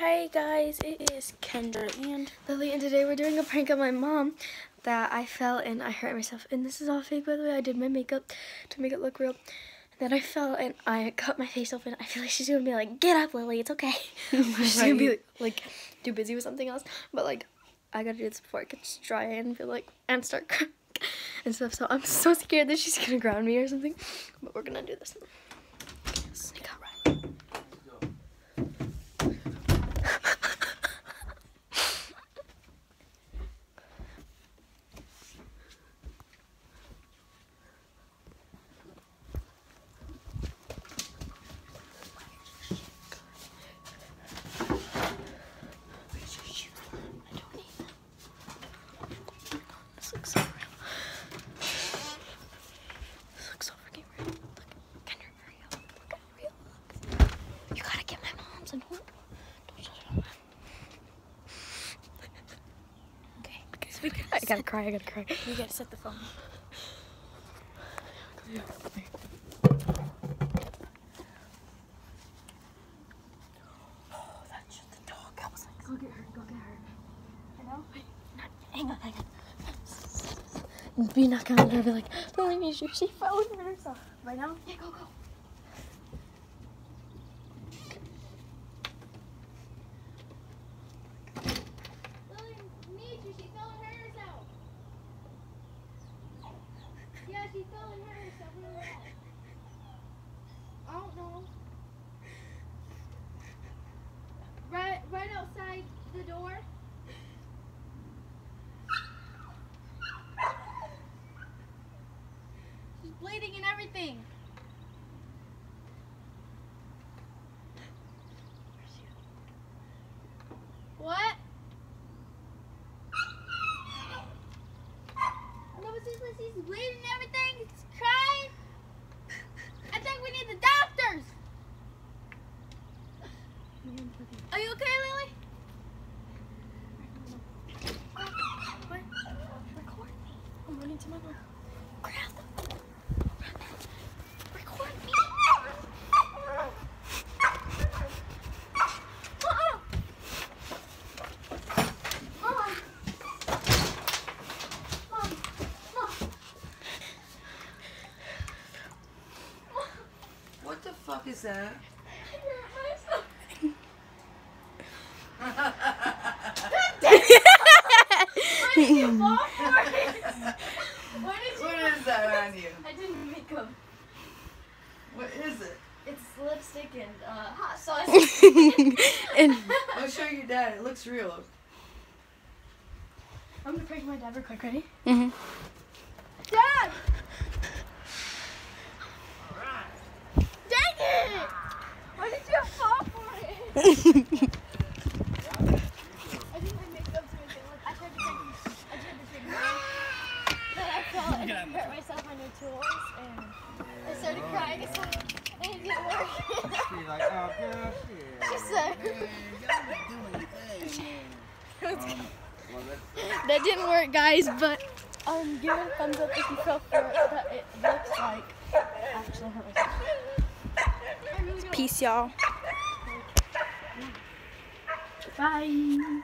Hey guys, it is Kendra and Lilly, and today we're doing a prank on my mom that I fell and I hurt myself. And this is all fake, by the way. I did my makeup to make it look real. And then I fell and I cut my face open. I feel like she's gonna be like, "Get up, Lilly, it's okay." she's gonna be like, like, too busy with something else. But like, I gotta do this before it gets dry and feel like and start and stuff. So I'm so scared that she's gonna ground me or something. But we're gonna do this. Sneak out right. This looks so real. This looks so freaking real. Look, you hurry up? Look how real it looks. You gotta get my mom's and hold. Don't shut it on. okay, because we gotta I gotta cry, I gotta cry. we gotta set the phone. Oh, that shut the dog. I was like, Go get her, go get her. I know. Wait, not, hang on, hang on. Be knocking on her, be like, Lilly needs you. She fell and hurt herself. Right now? Yeah, go, go. Lilly needs you. She fell and hurt herself. Yeah, she fell and hurt herself. Where was that? I don't know. Right, right outside the door. She's bleeding and everything. What? No, but seriously, she's bleeding and everything. It's crying. I think we need the doctors. Are you okay, Lilly? Record me. I'm running to my mom. Grab them. Record me. Mom. Mom. Mom. What fuck is that? I hurt did you fall for it? Did you What is that on you? I didn't make them. What is it? It's lipstick and uh, hot sauce. and I'll show your dad. It looks real. I'm gonna prank my dad real quick. Ready? Mm-hmm. Dad! Dang it! Why did you fall for it? I did my makeup to make it look. I tried to take. I tried to take mine. Then I fell and hurt myself on your tools, and I started crying. So and didn't work. She's like, oh, girl, shit. she said Um, well, That didn't work, guys. But um, give it a thumbs up if you fell for it. But it looks like actually hurt myself. Peace, y'all. Bye.